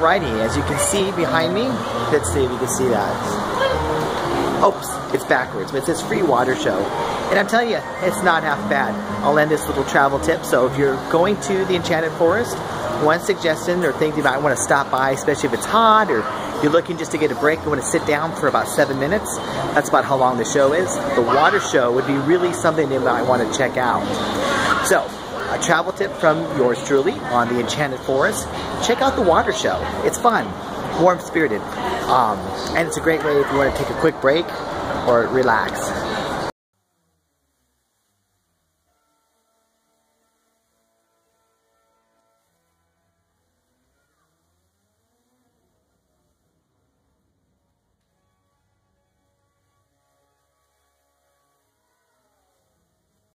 variety. As you can see behind me, let's see if you can see that. Oops, it's backwards, but it says free water show. And I'm telling you, it's not half bad. I'll end this little travel tip. So if you're going to the Enchanted Forest, one suggestion or thing you might want to stop by, especially if it's hot or you're looking just to get a break, you want to sit down for about seven minutes. That's about how long the show is. The water show would be really something you might want to check out. So, a travel tip from yours truly on the Enchanted Forest. Check out the water show. It's fun, warm-spirited, um, and it's a great way if you want to take a quick break or relax.